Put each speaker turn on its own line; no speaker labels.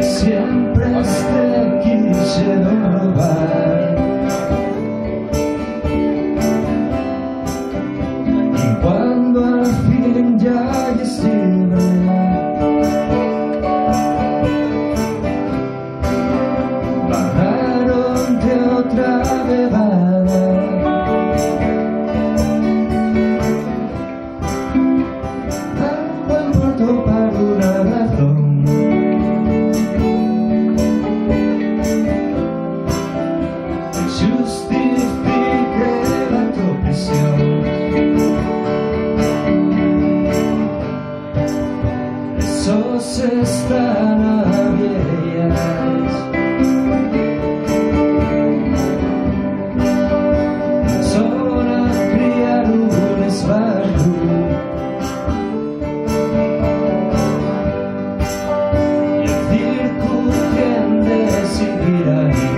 Siempre te quisieron. Y cuando al fin ya otra están abiertas. Son a criar un esbarco Y el circo quien decidirá